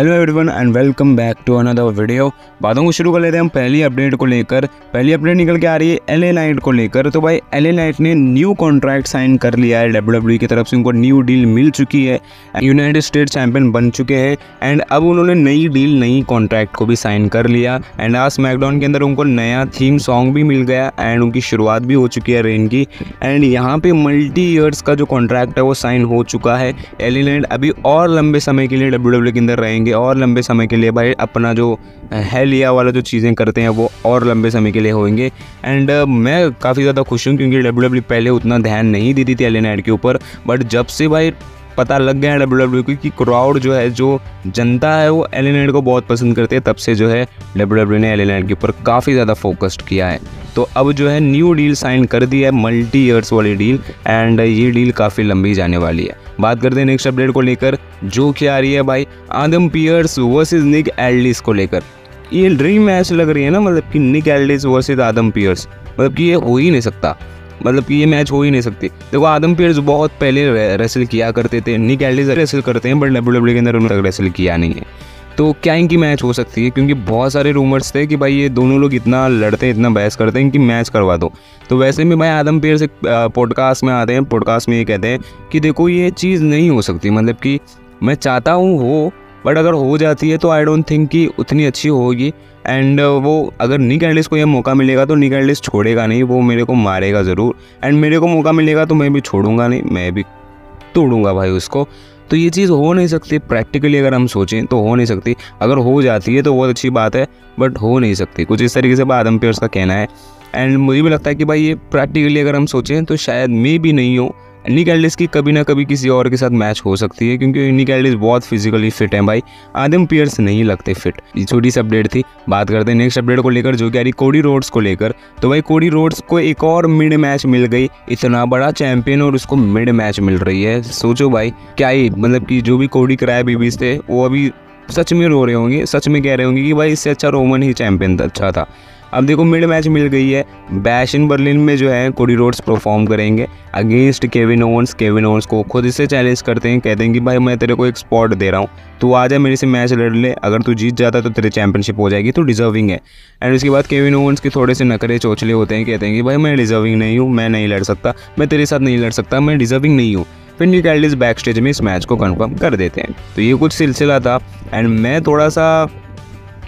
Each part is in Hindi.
Hello everyone and welcome back to another video बातों को शुरू कर लेते हैं हम पहली अपडेट को लेकर। पहली अपडेट निकल के आ रही है एल ए नाइट को लेकर। तो भाई एल ए नाइट ने न्यू कॉन्ट्रैक्ट साइन कर लिया है डब्ल्यू डब्ल्यू की तरफ़ से। उनको न्यू डील मिल चुकी है। यूनाइटेड स्टेट चैंपियन बन चुके हैं। एंड अब उन्होंने नई डील नई कॉन्ट्रैक्ट को भी साइन कर लिया। एंड आज स्मैकडाउन के अंदर उनको नया थीम सॉन्ग भी मिल गया। एंड उनकी शुरुआत भी हो चुकी है रेन की। एंड यहाँ पर मल्टी ईयर्स का जो कॉन्ट्रैक्ट है वो साइन हो चुका है। एल ए नाइट अभी और लंबे समय के लिए डब्ल्यू डब्ल्यू के अंदर रहेंगे। और लंबे समय के लिए। भाई, अपना जो है लिया वाला जो चीज़ें करते हैं, वो और लंबे समय के लिए होंगे। एंड मैं काफ़ी ज़्यादा खुश हूँ क्योंकि डब्ल्यू पहले उतना ध्यान नहीं देती थी एल नाइट के ऊपर। बट जब से भाई पता लग गया है डब्ल्यू की, कि क्राउड जो है, जो जनता है, वो एल को बहुत पसंद करते हैं, तब से जो है डब्ल्यू डब्ल्यू ने एल के ऊपर काफ़ी ज़्यादा फोकस्ड किया है। तो अब जो है न्यू डील साइन कर दी है मल्टी ईयर्स वाली डील एंड ये डील काफ़ी लंबी जाने वाली है। बात करते हैं नेक्स्ट अपडेट को लेकर, जो क्या आ रही है भाई, Adam Pearce versus Nick Aldis को लेकर। ये ड्रीम मैच लग रही है ना मतलब कि Nick Aldis versus Adam Pearce मतलब कि ये हो ही नहीं सकता। मतलब कि ये मैच हो ही नहीं सकती। देखो, आदम पियर्स बहुत पहले रेसल किया करते थे निक एल्डिस रेसल करते हैं बट डब्ल्यू के अंदर उन्होंने रेसल किया नहीं है। तो क्या इनकी मैच हो सकती है? क्योंकि बहुत सारे रूमर्स थे कि भाई ये दोनों लोग इतना लड़ते हैं इतना बहस करते हैं, इनकी मैच करवा दो। तो वैसे में भाई आदम पेयर से पॉडकास्ट में आते हैं पॉडकास्ट में ये कहते हैं कि देखो, ये चीज़ नहीं हो सकती। मतलब कि मैं चाहता हूँ हो बट अगर हो जाती है तो आई डोंट थिंक कि उतनी अच्छी होगी। एंड वो अगर निक एंडलिस को यह मौका मिलेगा तो निक एंडलिस छोड़ेगा नहीं, वो मेरे को मारेगा ज़रूर। एंड मेरे को मौका मिलेगा तो मैं भी छोड़ूँगा नहीं, मैं भी तोड़ूँगा भाई उसको। तो ये चीज़ हो नहीं सकती प्रैक्टिकली अगर हम सोचें तो हो नहीं सकती। अगर हो जाती है तो बहुत अच्छी बात है बट हो नहीं सकती। कुछ इस तरीके से बाद एम्पेयर्स का कहना है। एंड मुझे भी लगता है कि भाई ये प्रैक्टिकली अगर हम सोचें तो शायद मे भी नहीं हो। निक एल्डिस की कभी ना कभी किसी और के साथ मैच हो सकती है, क्योंकि निक एल्डिस बहुत फिजिकली फिट है भाई। आदम पियर्स नहीं लगते फिट ये छोटी सी अपडेट थी। बात करते हैं नेक्स्ट अपडेट को लेकर, जो कि आ रही कोडी रोड्स को लेकर। तो भाई कोडी रोड्स को एक और मिड मैच मिल गई। इतना बड़ा चैंपियन और उसको मिड मैच मिल रही है। सोचो भाई, क्या ही मतलब कि जो भी कोडी कराया बीबीज थे, वो अभी सच में रो रहे होंगे, सच में कह रहे होंगे कि भाई इससे अच्छा रोमन ही चैंपियन अच्छा था। अब देखो मिड मैच मिल गई है। बैश इन बर्लिन में जो है कोडी रोड्स परफॉर्म करेंगे। Against Kevin Owens Kevin Owens को खुद इससे चैलेंज करते हैं। कहते हैं कि, भाई, मैं तेरे को एक स्पॉट दे रहा हूँ। तू आ जाए मेरे से मैच लड़ ले। अगर तू जीत जाता तो तेरे चैंपियनशिप हो जाएगी। तो डिजर्विंग है। एंड उसके बाद केविन ओवंस के थोड़े से नखरे चोचले होते हैं। कहते हैं कि, भाई, मैं डिजर्विंग नहीं हूँ। मैं नहीं लड़ सकता। मैं तेरे साथ नहीं लड़ सकता। मैं डिजर्विंग नहीं हूँ। फिर निकालिस बैक स्टेज में इस मैच को कन्फर्म कर देते हैं। तो ये कुछ सिलसिला था। एंड मैं थोड़ा सा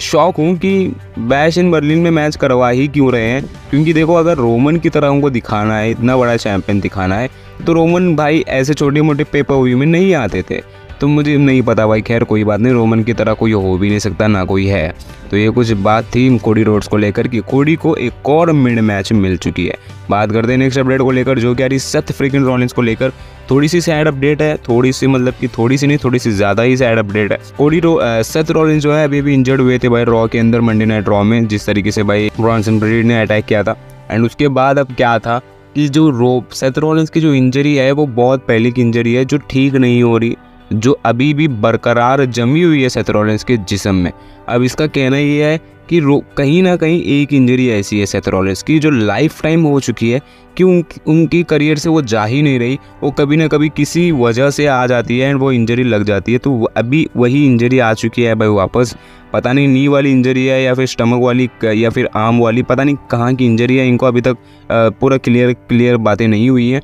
शौक हूँ कि बैश इन बर्लिन में मैच करवा ही क्यों रहे हैं? क्योंकि देखो, अगर रोमन की तरह उनको दिखाना है, इतना बड़ा चैंपियन दिखाना है तो रोमन भाई ऐसे छोटे मोटे पेपर व्यू में नहीं आते थे। तो मुझे नहीं पता भाई, खैर कोई बात नहीं, रोमन की तरह कोई हो भी नहीं सकता, ना कोई है। तो ये कुछ बात थी कोडी रोड्स को लेकर कि कोडी को एक और मिड मैच मिल चुकी है। बात करते हैं नेक्स्ट अपडेट को लेकर, जो कि आ रही सत फ्रिकन रॉलिंस को लेकर। थोड़ी सी सैड अपडेट है, थोड़ी सी मतलब कि थोड़ी सी नहीं, थोड़ी सी ज़्यादा ही सैड अपडेट है। कोडी रो सत रॉलिंस जो है, अभी भी इंजर्ड हुए थे भाई रॉ के अंदर मंडे नाइट रॉ में, जिस तरीके से भाई ब्रॉन्सन ब्रीड ने अटैक किया था। एंड उसके बाद अब क्या था कि जो रोप सेथ रॉलिंस की जो इंजरी है, वो बहुत पहले की इंजरी है, जो ठीक नहीं हो रही, जो अभी भी बरकरार जमी हुई है सेथरोलेंस के जिसम में। अब इसका कहना ये है कि कहीं ना कहीं एक इंजरी ऐसी है सेथरोलेंस की, जो लाइफ टाइम हो चुकी है, कि उन, उनकी करियर से वो जा ही नहीं रही, वो कभी ना कभी किसी वजह से आ जाती है एंड वो इंजरी लग जाती है तो अभी वही इंजरी आ चुकी है भाई वापस। पता नहीं नी वाली इंजरी है, या फिर स्टमक वाली, या फिर आम वाली, पता नहीं कहाँ की इंजरी है, इनको अभी तक पूरा क्लियर क्लियर बातें नहीं हुई हैं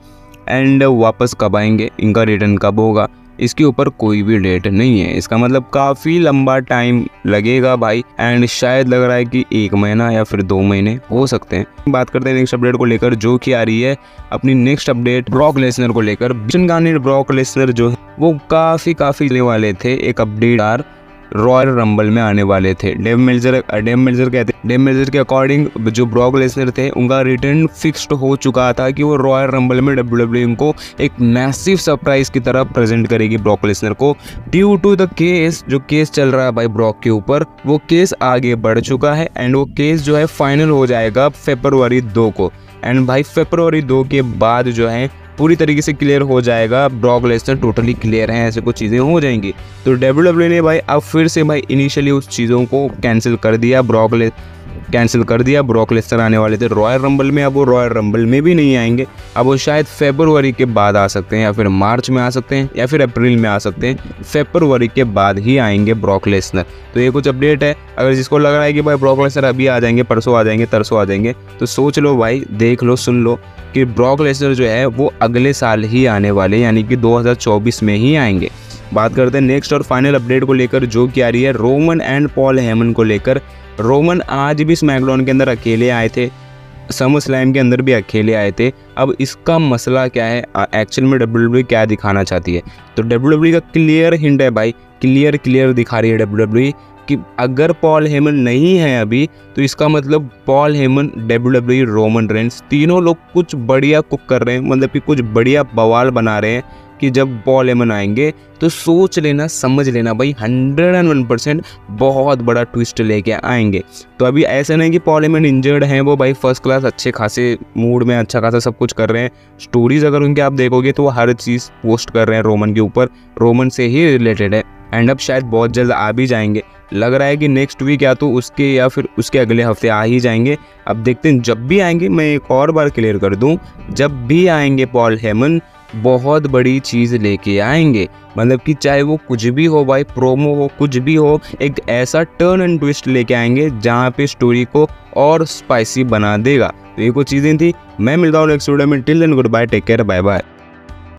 एंड वापस कब आएँगे, इनका रिटर्न कब होगा? इसके ऊपर कोई भी डेट नहीं है। इसका मतलब काफ़ी लंबा टाइम लगेगा भाई एंड शायद लग रहा है कि एक महीना या फिर दो महीने हो सकते हैं। बात करते हैं नेक्स्ट अपडेट को लेकर, जो कि आ रही है अपनी नेक्स्ट अपडेट ब्रॉक लेसनर को लेकर। ब्रॉक लेसनर जो है, वो काफ़ी काफ़ी ले वाले थे, एक अपडेट रॉयल रंबल में आने वाले थे। डेव मिल्जर डेव मिल्जर कहते, डेव मिल्जर के अकॉर्डिंग जो ब्रॉक लेसनर थे, उनका रिटर्न फिक्स्ड हो चुका था कि वो रॉयल रंबल में डब्ल्यू डब्ल्यू को एक मैसिव सरप्राइज़ की तरह प्रेजेंट करेगी ब्रॉक लेसनर को। ड्यू टू द केस जो केस चल रहा है भाई ब्रॉक के ऊपर, वो केस आगे बढ़ चुका है एंड वो केस जो है फाइनल हो जाएगा फेब्रवरी दो को। एंड भाई फेब्रवरी दो के बाद जो है पूरी तरीके से क्लियर हो जाएगा। ब्रॉक लेसनर टोटली क्लियर है, ऐसे कुछ चीज़ें हो जाएँगी। तो डब्ल्यू ने भाई अब फिर से भाई इनिशियली उस चीज़ों को कैंसिल कर दिया ब्रॉक ले कैंसिल कर दिया। ब्रॉक लेसनर आने वाले थे रॉयल रंबल में, अब वो रॉयल रंबल में भी नहीं आएँगे। अब वो शायद फेबरवरी के बाद आ सकते हैं या फिर मार्च में आ सकते हैं या फिर अप्रैल में आ सकते हैं। फेबरवरी के बाद ही आएँगे ब्रॉक लेसनर तो ये कुछ अपडेट है। अगर जिसको लग रहा है कि भाई ब्रॉक लेसनर अभी आ जाएँगे, परसों आ जाएँगे, तरसों आ जाएँगे तो सोच लो भाई, देख लो, सुन लो। कि ब्रॉक लेसनर जो है, वो अगले साल ही आने वाले यानी कि 2024 में ही आएँगे। बात करते हैं नेक्स्ट और फाइनल अपडेट को लेकर, जो कि आ रही है रोमन एंड पॉल हेमन को लेकर। रोमन आज भी स्मैकडाउन के अंदर अकेले आए थे समर स्लैम के अंदर भी अकेले आए थे। अब इसका मसला क्या है? एक्चुअल में डब्ल्यू क्या दिखाना चाहती है? तो डब्ल्यू का क्लियर हिंट है भाई क्लियर क्लियर दिखा रही है डब्ल्यू कि अगर पॉल हेमन नहीं है अभी तो इसका मतलब Paul Heyman W W Roman Reigns तीनों लोग कुछ बढ़िया कुक कर रहे हैं मतलब कि कुछ बढ़िया बवाल बना रहे हैं कि जब पॉल हेमन आएँगे तो सोच लेना, समझ लेना भाई हंड्रेड एंड वन परसेंट बहुत बड़ा ट्विस्ट लेके आएँगे। तो अभी ऐसा नहीं कि पॉल हेमन इंजर्ड हैं, वो भाई फ़र्स्ट क्लास अच्छे खासे मूड में अच्छा खासा सब कुछ कर रहे हैं। स्टोरीज अगर उनके आप देखोगे तो वो हर चीज़ पोस्ट कर रहे हैं रोमन के ऊपर रोमन से ही रिलेटेड है। एंड अब शायद बहुत जल्द आ भी जाएँगे। लग रहा है कि नेक्स्ट वीक या तो उसके या फिर उसके अगले हफ़्ते आ ही जाएँगे। अब देखते हैं, जब भी आएँगे, मैं एक और बार क्लियर कर दूँ, जब भी आएँगे पॉल हेमन बहुत बड़ी चीज़ लेके आएँगे। मतलब कि चाहे वो कुछ भी हो भाई प्रोमो हो, कुछ भी हो, एक ऐसा टर्न एंड ट्विस्ट लेके आएँगे, जहाँ पे स्टोरी को और स्पाइसी बना देगा। तो ये कुछ चीज़ें थी। मैं मिलता हूँ नेक्स्ट वीडियो में। Till then goodbye take care bye bye